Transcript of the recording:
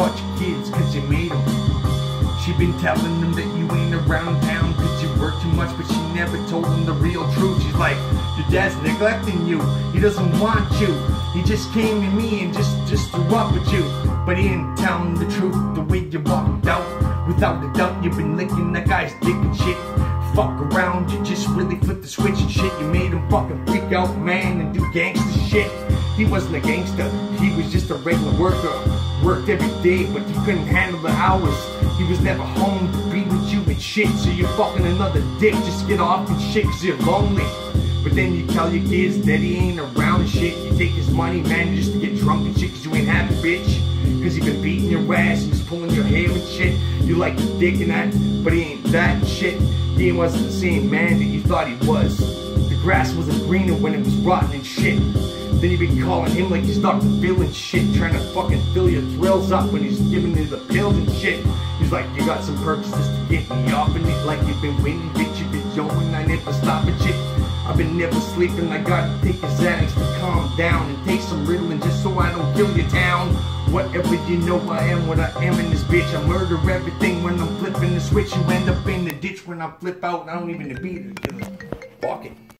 bunch of kids cause you made them. She been telling them that you ain't around town cause you work too much, but she never told them the real truth. She's like, your dad's neglecting you. He doesn't want you. He just came to me and just, just threw up with you. But he ain't telling the truth the way you walked out. Without a doubt, you've been licking that guy's dick and shit. Fuck around, you just really flipped the switch and shit. You made him fucking freak out, man, and do gangster shit. He wasn't a gangster, he was just a regular worker. Worked every day, but he couldn't handle the hours. He was never home to be with you and shit. So you're fucking another dick, just get off and shit, cause you're lonely. But then you tell your kids that he ain't around and shit. You take his money, man, just to get drunk and shit, cause you ain't happy, bitch. Cause he been beating your ass just pulling your hair and shit. You like the dick and that, but he ain't that shit. He wasn't the same man that you thought he was. Grass wasn't greener when it was rotten and shit. Then you been calling him like he's. Phil and shit, trying to fucking fill your thrills up when he's giving you the pills and shit. He's like, you got some purchases to get me off and it like you've been winning, bitch, you've been yelling, I never stop and shit. I've been never sleeping, I gotta take a Xanax to calm down and take some Ritalin just so I don't kill your town. Whatever you know, I am what I am in this bitch. I murder everything when I'm flipping the switch. You end up in the ditch when I flip out I don't even beat it. Fuck it.